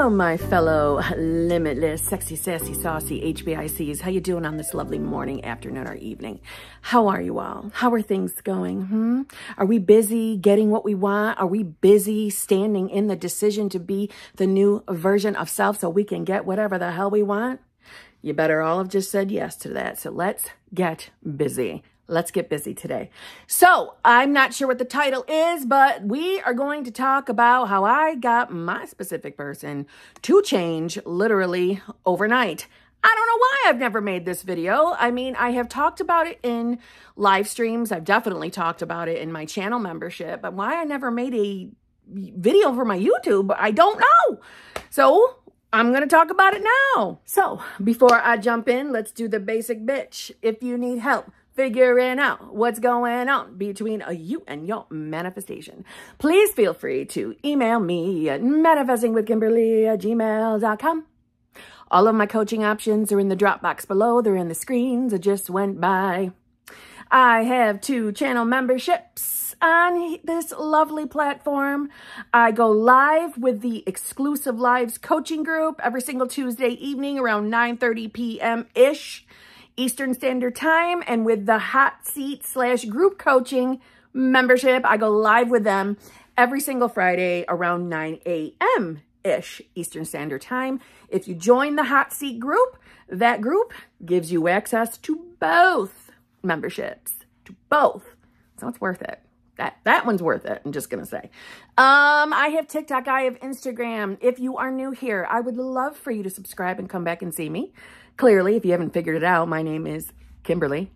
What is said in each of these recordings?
Hello, my fellow limitless, sexy, sassy, saucy HBICs. How you doing on this lovely morning, afternoon, or evening? How are you all? How are things going? Hmm? Are we busy getting what we want? Are we busy standing in the decision to be the new version of self so we can get whatever the hell we want? You better all have just said yes to that. So let's get busy let's get busy today. So I'm not sure what the title is, but we are going to talk about how I got my specific person to change literally overnight. I don't know why I've never made this video. I mean, I have talked about it in live streams. I've definitely talked about it in my channel membership, but why I never made a video for my YouTube, I don't know. So I'm going to talk about it now. So before I jump in, let's do the basic bitch. If you need help, figuring out what's going on between you and your manifestation. Please feel free to email me at manifestingwithkimberly at gmail.com. All of my coaching options are in the Dropbox below. They're in the screens. I just went by. I have two channel memberships on this lovely platform. I go live with the exclusive lives coaching group every single Tuesday evening around 9.30 p.m.-ish. Eastern Standard Time. And with the hot seat slash group coaching membership, I go live with them every single Friday around 9 a.m. ish Eastern Standard Time. If you join the hot seat group, that group gives you access to both memberships, to both. So it's worth it. That, that one's worth it, I'm just going to say. Um, I have TikTok, I have Instagram. If you are new here, I would love for you to subscribe and come back and see me. Clearly, if you haven't figured it out, my name is Kimberly.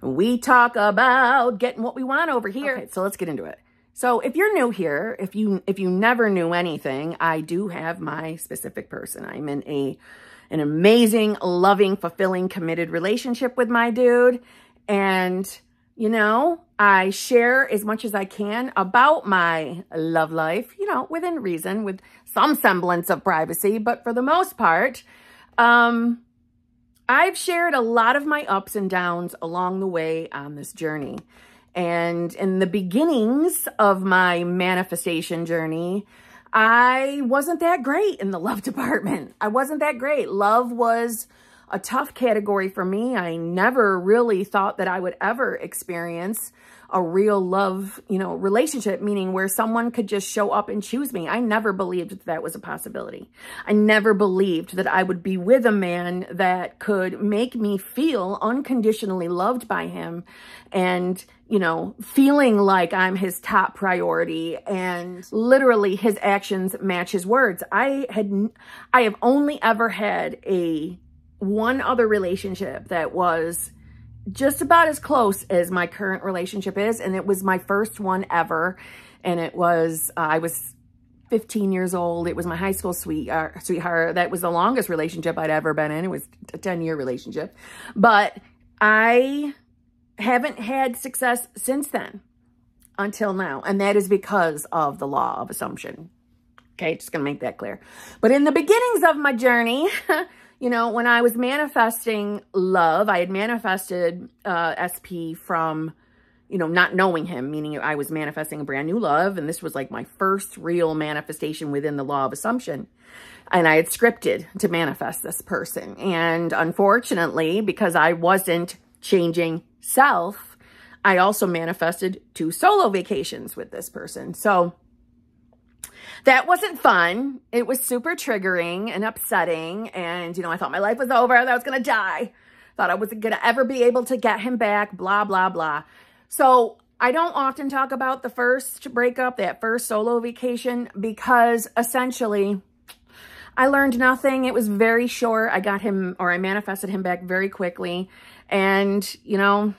We talk about getting what we want over here. Okay, so let's get into it. So if you're new here, if you if you never knew anything, I do have my specific person. I'm in a an amazing, loving, fulfilling, committed relationship with my dude. And, you know, I share as much as I can about my love life, you know, within reason, with some semblance of privacy. But for the most part, um, I've shared a lot of my ups and downs along the way on this journey. And in the beginnings of my manifestation journey, I wasn't that great in the love department. I wasn't that great. Love was a tough category for me. I never really thought that I would ever experience a real love, you know, relationship, meaning where someone could just show up and choose me. I never believed that, that was a possibility. I never believed that I would be with a man that could make me feel unconditionally loved by him and, you know, feeling like I'm his top priority and literally his actions match his words. I had, I have only ever had a one other relationship that was just about as close as my current relationship is. And it was my first one ever. And it was, uh, I was 15 years old. It was my high school uh, sweetheart. That was the longest relationship I'd ever been in. It was a 10 year relationship. But I haven't had success since then until now. And that is because of the law of assumption. Okay, just going to make that clear. But in the beginnings of my journey, you know, when I was manifesting love, I had manifested uh, SP from, you know, not knowing him, meaning I was manifesting a brand new love. And this was like my first real manifestation within the law of assumption. And I had scripted to manifest this person. And unfortunately, because I wasn't changing self, I also manifested two solo vacations with this person. So that wasn't fun. It was super triggering and upsetting. And, you know, I thought my life was over, that I was going to die. Thought I wasn't going to ever be able to get him back, blah, blah, blah. So I don't often talk about the first breakup, that first solo vacation, because essentially I learned nothing. It was very short. I got him, or I manifested him back very quickly. And, you know,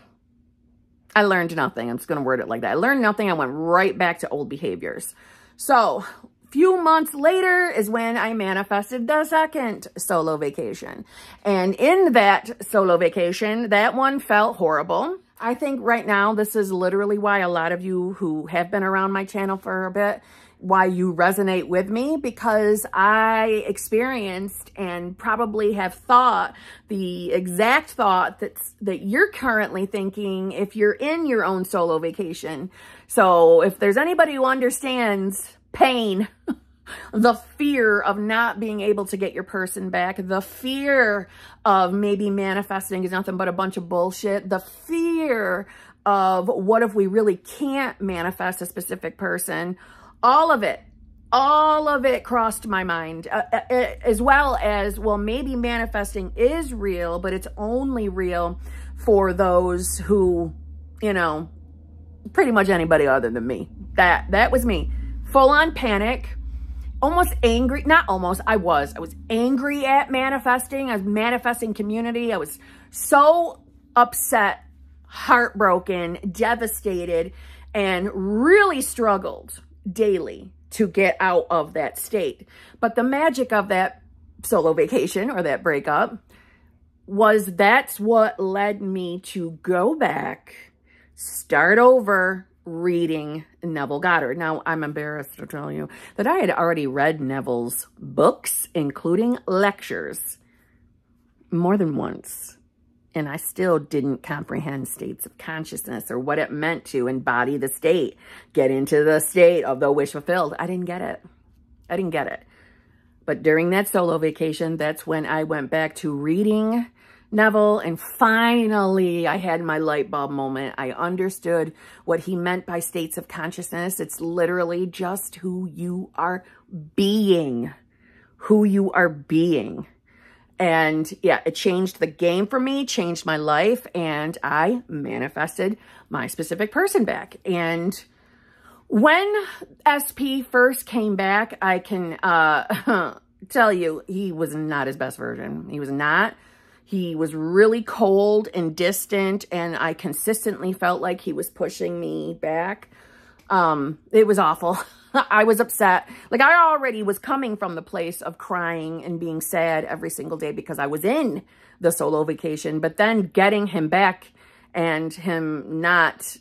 I learned nothing. I'm just going to word it like that. I learned nothing. I went right back to old behaviors. So few months later is when I manifested the second solo vacation. And in that solo vacation, that one felt horrible. I think right now, this is literally why a lot of you who have been around my channel for a bit why you resonate with me because I experienced and probably have thought the exact thought that's, that you're currently thinking if you're in your own solo vacation. So if there's anybody who understands pain, the fear of not being able to get your person back, the fear of maybe manifesting is nothing but a bunch of bullshit, the fear of what if we really can't manifest a specific person, all of it, all of it crossed my mind, uh, uh, uh, as well as, well, maybe manifesting is real, but it's only real for those who, you know, pretty much anybody other than me. That, that was me. Full on panic, almost angry, not almost, I was. I was angry at manifesting. I was manifesting community. I was so upset, heartbroken, devastated, and really struggled daily to get out of that state. But the magic of that solo vacation or that breakup was that's what led me to go back, start over reading Neville Goddard. Now, I'm embarrassed to tell you that I had already read Neville's books, including lectures, more than once and I still didn't comprehend states of consciousness or what it meant to embody the state, get into the state of the wish fulfilled. I didn't get it. I didn't get it. But during that solo vacation, that's when I went back to reading Neville, and finally I had my light bulb moment. I understood what he meant by states of consciousness. It's literally just who you are being, who you are being. And yeah, it changed the game for me, changed my life, and I manifested my specific person back. And when SP first came back, I can uh, tell you he was not his best version. He was not. He was really cold and distant, and I consistently felt like he was pushing me back. Um, it was awful. I was upset. Like I already was coming from the place of crying and being sad every single day because I was in the solo vacation, but then getting him back and him not,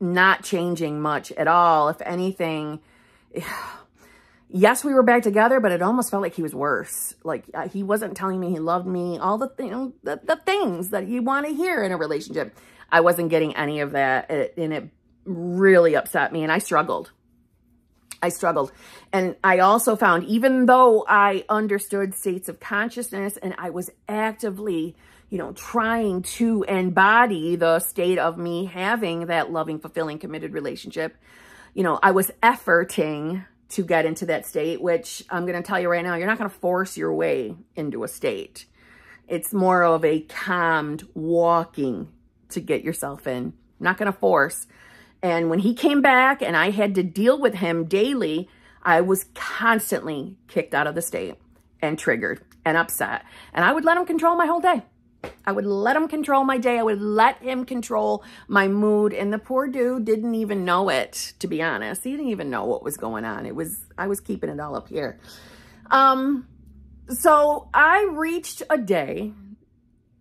not changing much at all. If anything, yes, we were back together, but it almost felt like he was worse. Like uh, he wasn't telling me he loved me, all the, know, the, the things that you want to hear in a relationship. I wasn't getting any of that and it really upset me and I struggled. I struggled. And I also found, even though I understood states of consciousness and I was actively, you know, trying to embody the state of me having that loving, fulfilling, committed relationship, you know, I was efforting to get into that state, which I'm going to tell you right now, you're not going to force your way into a state. It's more of a calmed walking to get yourself in. I'm not going to force. And when he came back and I had to deal with him daily, I was constantly kicked out of the state and triggered and upset. And I would let him control my whole day. I would let him control my day. I would let him control my mood. And the poor dude didn't even know it, to be honest. He didn't even know what was going on. It was, I was keeping it all up here. Um, so I reached a day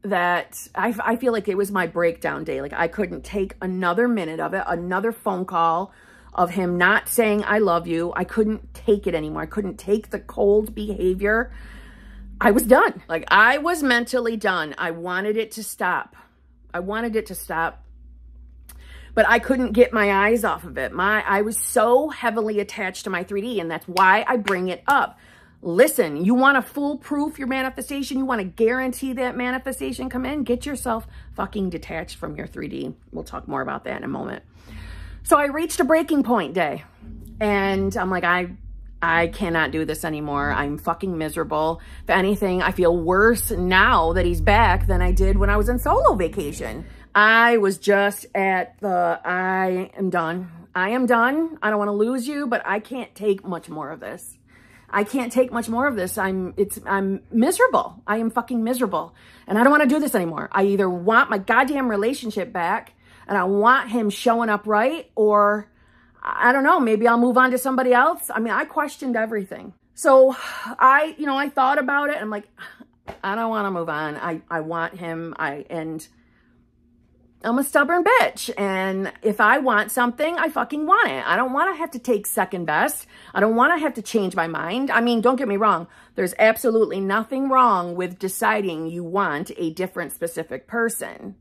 that I, I feel like it was my breakdown day. Like I couldn't take another minute of it, another phone call of him not saying, I love you. I couldn't take it anymore. I couldn't take the cold behavior. I was done. Like I was mentally done. I wanted it to stop. I wanted it to stop. But I couldn't get my eyes off of it. My I was so heavily attached to my 3D and that's why I bring it up Listen, you want to foolproof your manifestation? You want to guarantee that manifestation come in? Get yourself fucking detached from your 3D. We'll talk more about that in a moment. So I reached a breaking point day and I'm like, I, I cannot do this anymore. I'm fucking miserable. If anything, I feel worse now that he's back than I did when I was in solo vacation. I was just at the, I am done. I am done. I don't want to lose you, but I can't take much more of this. I can't take much more of this. I'm, it's, I'm miserable. I am fucking miserable. And I don't want to do this anymore. I either want my goddamn relationship back and I want him showing up right or I don't know, maybe I'll move on to somebody else. I mean, I questioned everything. So I, you know, I thought about it. I'm like, I don't want to move on. I, I want him. I, and I'm a stubborn bitch. And if I want something, I fucking want it. I don't want to have to take second best. I don't want to have to change my mind. I mean, don't get me wrong. There's absolutely nothing wrong with deciding you want a different specific person.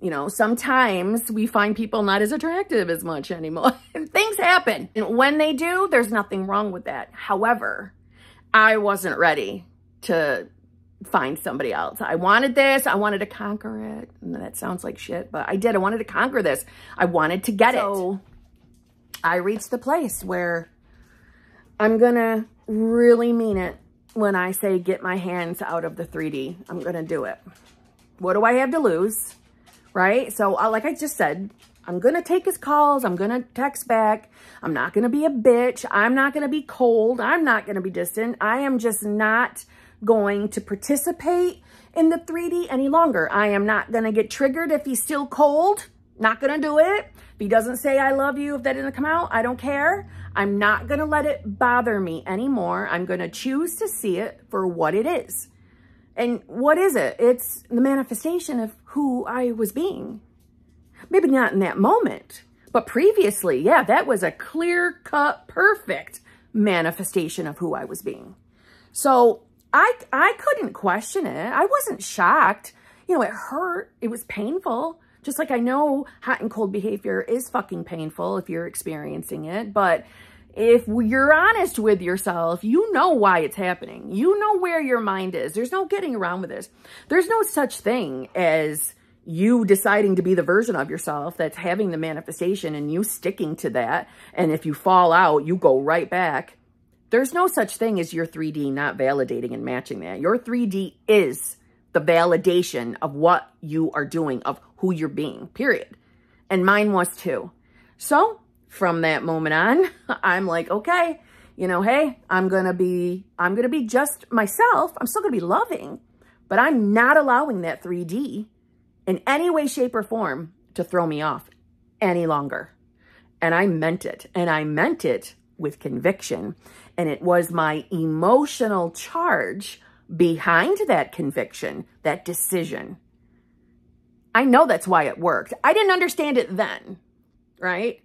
You know, sometimes we find people not as attractive as much anymore. Things happen. And when they do, there's nothing wrong with that. However, I wasn't ready to find somebody else. I wanted this. I wanted to conquer it. And that sounds like shit, but I did. I wanted to conquer this. I wanted to get it. so, it. I reached the place where I'm going to really mean it when I say get my hands out of the 3D. I'm going to do it. What do I have to lose? Right? So uh, like I just said, I'm going to take his calls. I'm going to text back. I'm not going to be a bitch. I'm not going to be cold. I'm not going to be distant. I am just not going to participate in the 3D any longer. I am not going to get triggered if he's still cold. Not going to do it. If he doesn't say I love you, if that didn't come out, I don't care. I'm not going to let it bother me anymore. I'm going to choose to see it for what it is. And what is it? It's the manifestation of who I was being. Maybe not in that moment, but previously, yeah, that was a clear-cut, perfect manifestation of who I was being. So I, I couldn't question it. I wasn't shocked. You know, it hurt. It was painful. Just like I know hot and cold behavior is fucking painful if you're experiencing it. But if you're honest with yourself, you know why it's happening. You know where your mind is. There's no getting around with this. There's no such thing as you deciding to be the version of yourself that's having the manifestation and you sticking to that. And if you fall out, you go right back there's no such thing as your 3D not validating and matching that. Your 3D is the validation of what you are doing, of who you're being, period. And mine was too. So from that moment on, I'm like, okay, you know, hey, I'm going to be, I'm going to be just myself. I'm still going to be loving, but I'm not allowing that 3D in any way, shape, or form to throw me off any longer. And I meant it. And I meant it with conviction. And it was my emotional charge behind that conviction, that decision. I know that's why it worked. I didn't understand it then, right?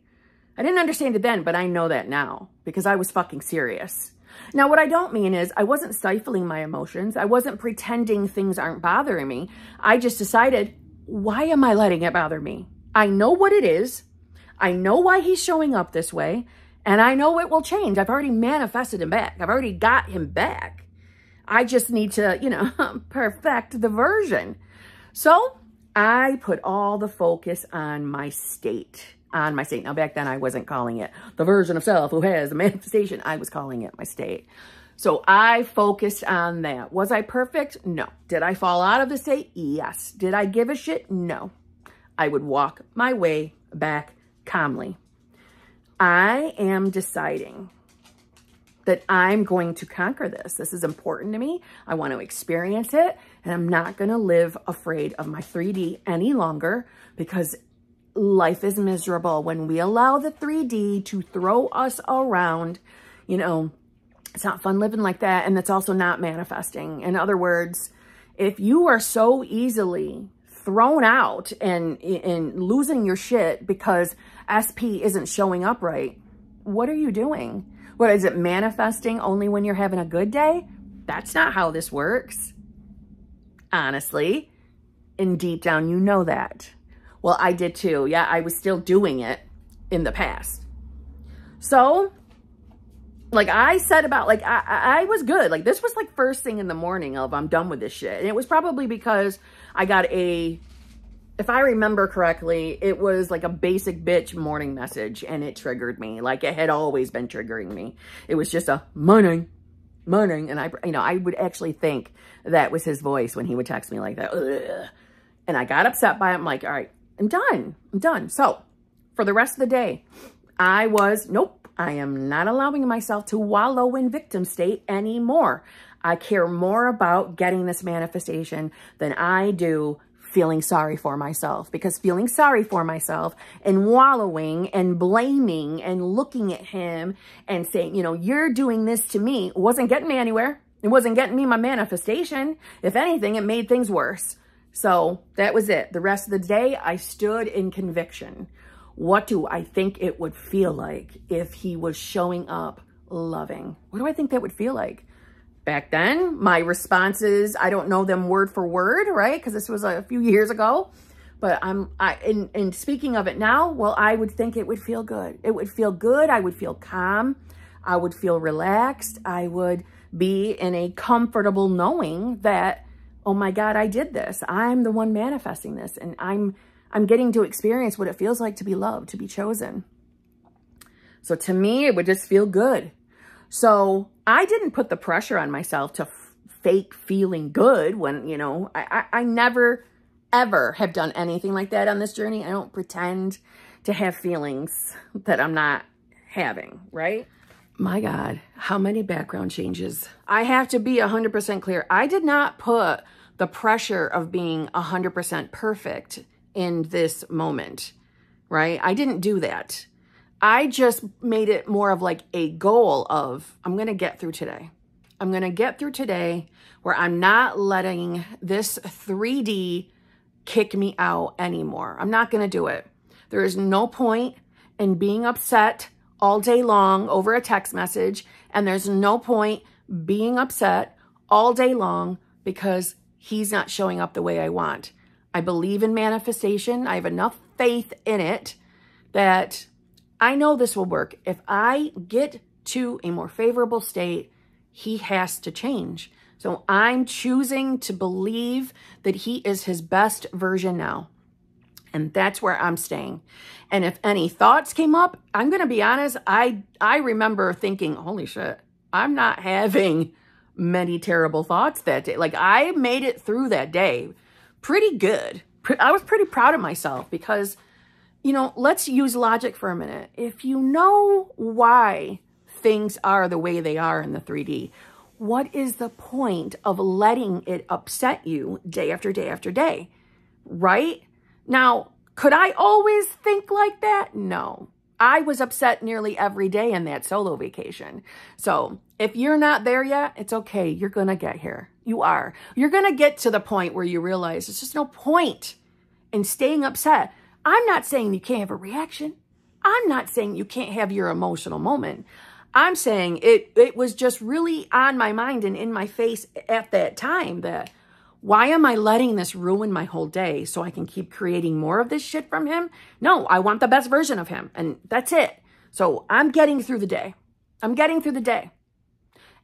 I didn't understand it then, but I know that now because I was fucking serious. Now, what I don't mean is I wasn't stifling my emotions. I wasn't pretending things aren't bothering me. I just decided, why am I letting it bother me? I know what it is. I know why he's showing up this way. And I know it will change. I've already manifested him back. I've already got him back. I just need to, you know, perfect the version. So I put all the focus on my state, on my state. Now, back then I wasn't calling it the version of self who has the manifestation. I was calling it my state. So I focused on that. Was I perfect? No. Did I fall out of the state? Yes. Did I give a shit? No. I would walk my way back calmly. I am deciding that I'm going to conquer this. This is important to me. I want to experience it and I'm not going to live afraid of my 3D any longer because life is miserable when we allow the 3D to throw us around. You know, it's not fun living like that and it's also not manifesting. In other words, if you are so easily thrown out and, and losing your shit because SP isn't showing up right, what are you doing? What is it manifesting only when you're having a good day? That's not how this works. Honestly, and deep down, you know that. Well, I did too. Yeah, I was still doing it in the past. So, like I said about, like, I, I was good. Like, this was like first thing in the morning of I'm done with this shit. And it was probably because I got a if I remember correctly, it was like a basic bitch morning message and it triggered me. Like it had always been triggering me. It was just a morning, morning. And I, you know, I would actually think that was his voice when he would text me like that. Ugh. And I got upset by it. I'm like, all right, I'm done. I'm done. So for the rest of the day, I was, nope, I am not allowing myself to wallow in victim state anymore. I care more about getting this manifestation than I do feeling sorry for myself because feeling sorry for myself and wallowing and blaming and looking at him and saying, you know, you're doing this to me wasn't getting me anywhere. It wasn't getting me my manifestation. If anything, it made things worse. So that was it. The rest of the day, I stood in conviction. What do I think it would feel like if he was showing up loving? What do I think that would feel like? Back then, my responses, I don't know them word for word, right? Because this was a few years ago. But I'm, I, in, in speaking of it now, well, I would think it would feel good. It would feel good. I would feel calm. I would feel relaxed. I would be in a comfortable knowing that, oh my God, I did this. I'm the one manifesting this and I'm, I'm getting to experience what it feels like to be loved, to be chosen. So to me, it would just feel good. So I didn't put the pressure on myself to fake feeling good when, you know, I, I, I never ever have done anything like that on this journey. I don't pretend to have feelings that I'm not having, right? My God, how many background changes? I have to be 100% clear. I did not put the pressure of being 100% perfect in this moment, right? I didn't do that. I just made it more of like a goal of, I'm going to get through today. I'm going to get through today where I'm not letting this 3D kick me out anymore. I'm not going to do it. There is no point in being upset all day long over a text message, and there's no point being upset all day long because he's not showing up the way I want. I believe in manifestation. I have enough faith in it that I know this will work. If I get to a more favorable state, he has to change. So I'm choosing to believe that he is his best version now. And that's where I'm staying. And if any thoughts came up, I'm going to be honest, I I remember thinking, "Holy shit, I'm not having many terrible thoughts that day." Like I made it through that day pretty good. I was pretty proud of myself because you know, let's use logic for a minute. If you know why things are the way they are in the 3D, what is the point of letting it upset you day after day after day? Right? Now, could I always think like that? No. I was upset nearly every day in that solo vacation. So if you're not there yet, it's okay. You're going to get here. You are. You're going to get to the point where you realize there's just no point in staying upset. I'm not saying you can't have a reaction. I'm not saying you can't have your emotional moment. I'm saying it, it was just really on my mind and in my face at that time that why am I letting this ruin my whole day so I can keep creating more of this shit from him? No, I want the best version of him and that's it. So I'm getting through the day. I'm getting through the day.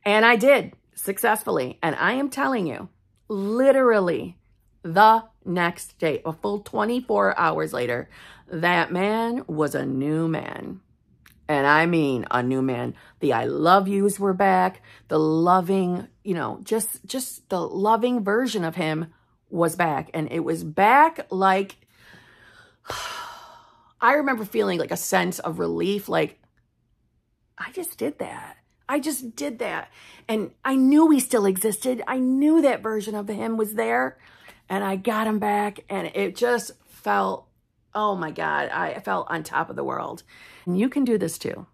And I did successfully. And I am telling you, literally the next day, a full 24 hours later, that man was a new man. And I mean a new man. The I love yous were back. The loving, you know, just just the loving version of him was back. And it was back like I remember feeling like a sense of relief like I just did that. I just did that. And I knew he still existed. I knew that version of him was there. And I got him back and it just felt, oh my God, I felt on top of the world. And you can do this too.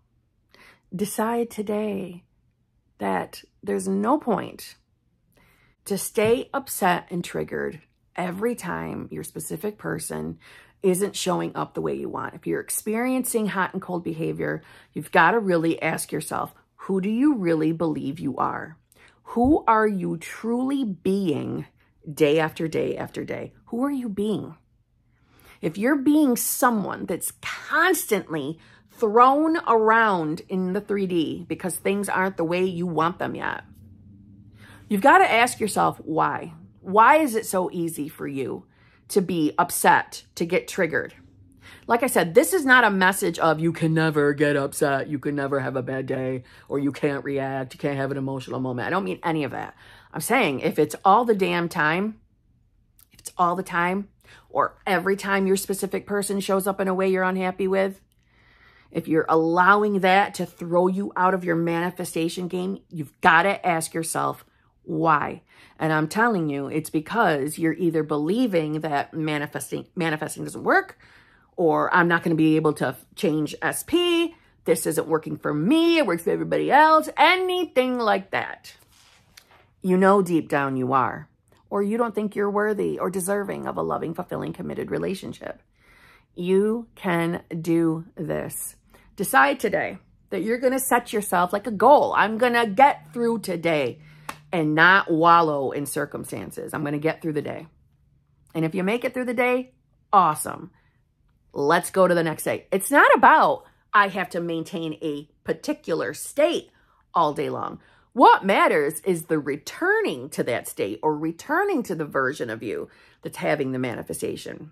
Decide today that there's no point to stay upset and triggered every time your specific person isn't showing up the way you want. If you're experiencing hot and cold behavior, you've got to really ask yourself, who do you really believe you are? Who are you truly being day after day after day? Who are you being? If you're being someone that's constantly thrown around in the 3D because things aren't the way you want them yet. You've got to ask yourself why. Why is it so easy for you to be upset, to get triggered? Like I said, this is not a message of you can never get upset, you can never have a bad day, or you can't react, you can't have an emotional moment. I don't mean any of that. I'm saying if it's all the damn time, if it's all the time, or every time your specific person shows up in a way you're unhappy with, if you're allowing that to throw you out of your manifestation game, you've got to ask yourself, why? And I'm telling you, it's because you're either believing that manifesting manifesting doesn't work, or I'm not going to be able to change SP, this isn't working for me, it works for everybody else, anything like that. You know deep down you are, or you don't think you're worthy or deserving of a loving, fulfilling, committed relationship. You can do this. Decide today that you're going to set yourself like a goal. I'm going to get through today and not wallow in circumstances. I'm going to get through the day. And if you make it through the day, awesome. Let's go to the next day. It's not about I have to maintain a particular state all day long. What matters is the returning to that state or returning to the version of you that's having the manifestation.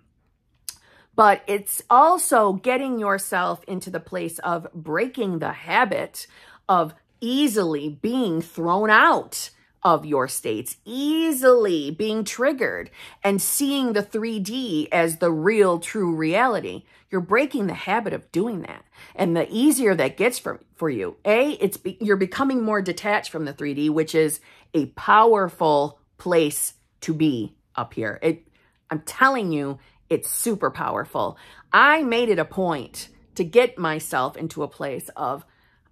But it's also getting yourself into the place of breaking the habit of easily being thrown out of your states, easily being triggered and seeing the 3D as the real, true reality. You're breaking the habit of doing that. And the easier that gets for, for you, A, it's be, you're becoming more detached from the 3D, which is a powerful place to be up here. It, I'm telling you, it's super powerful. I made it a point to get myself into a place of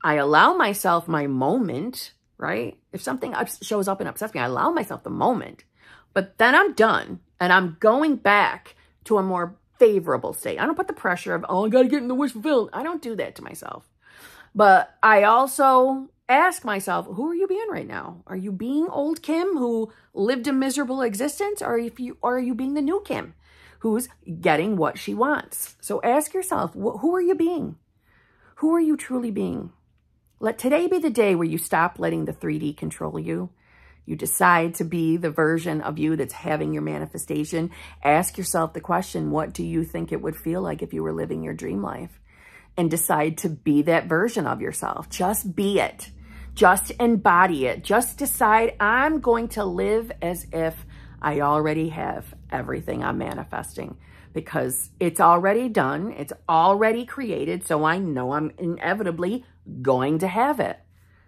I allow myself my moment right? If something shows up and upsets me, I allow myself the moment. But then I'm done and I'm going back to a more favorable state. I don't put the pressure of, oh, I got to get in the wish fulfilled. I don't do that to myself. But I also ask myself, who are you being right now? Are you being old Kim who lived a miserable existence? Or if you or are you being the new Kim who's getting what she wants? So ask yourself, who are you being? Who are you truly being? Let today be the day where you stop letting the 3D control you. You decide to be the version of you that's having your manifestation. Ask yourself the question, what do you think it would feel like if you were living your dream life? And decide to be that version of yourself. Just be it. Just embody it. Just decide I'm going to live as if I already have everything I'm manifesting because it's already done. It's already created. So I know I'm inevitably going to have it.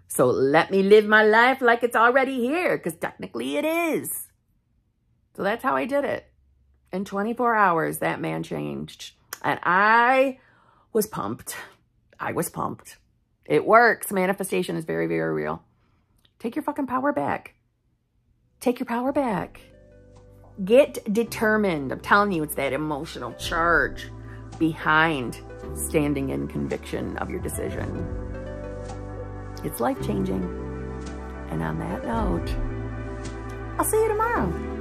So let me live my life like it's already here, because technically it is. So that's how I did it. In 24 hours, that man changed. And I was pumped. I was pumped. It works. Manifestation is very, very real. Take your fucking power back. Take your power back. Get determined. I'm telling you, it's that emotional charge behind standing in conviction of your decision. It's life changing. And on that note, I'll see you tomorrow.